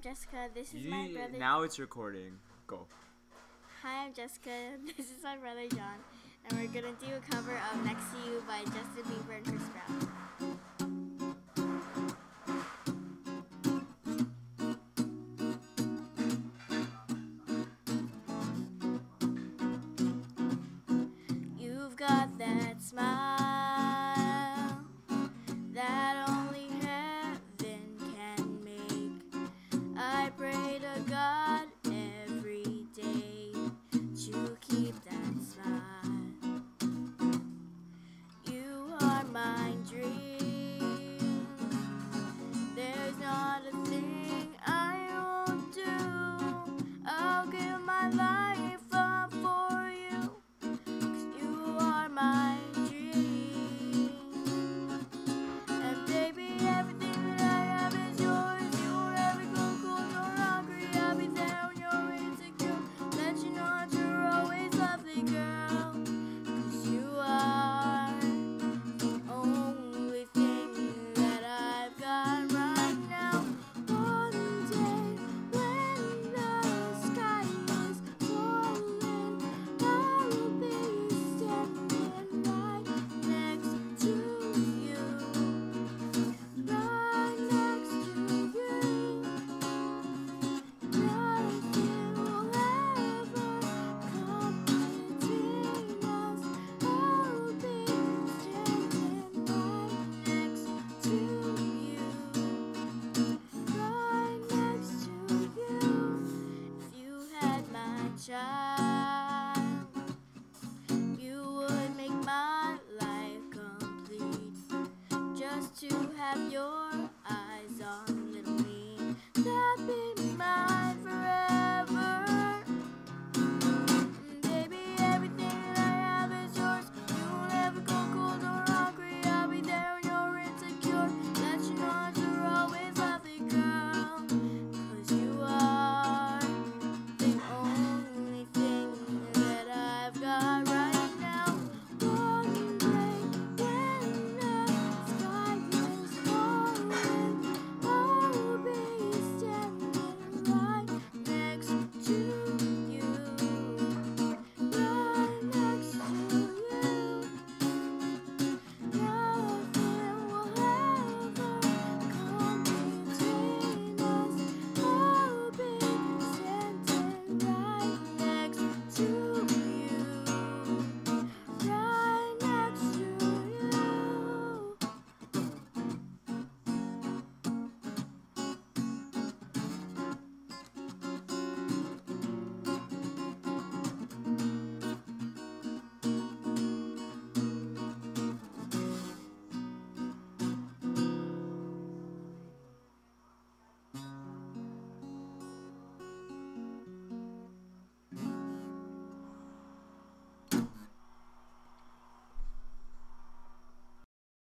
I'm Jessica. This is You- my brother. now it's recording. Go. Hi, I'm Jessica. This is my brother John, and we're gonna do a cover of "Next to You" by Justin Bieber and Chris Brown. God. child. You would make my life complete just to have your.